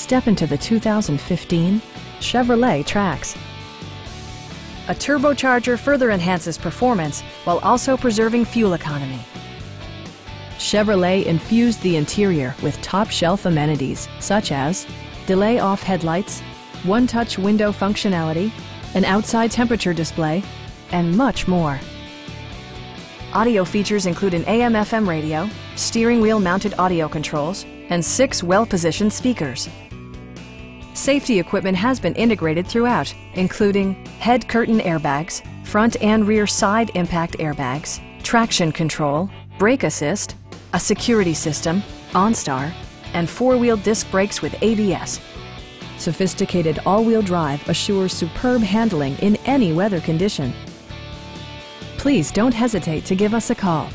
Step into the 2015 Chevrolet Trax. A turbocharger further enhances performance while also preserving fuel economy. Chevrolet infused the interior with top-shelf amenities such as delay-off headlights, one-touch window functionality, an outside temperature display, and much more. Audio features include an AM-FM radio, steering wheel mounted audio controls, and six well-positioned speakers. Safety equipment has been integrated throughout, including head curtain airbags, front and rear side impact airbags, traction control, brake assist, a security system, OnStar, and four-wheel disc brakes with ABS. Sophisticated all-wheel drive assures superb handling in any weather condition. Please don't hesitate to give us a call.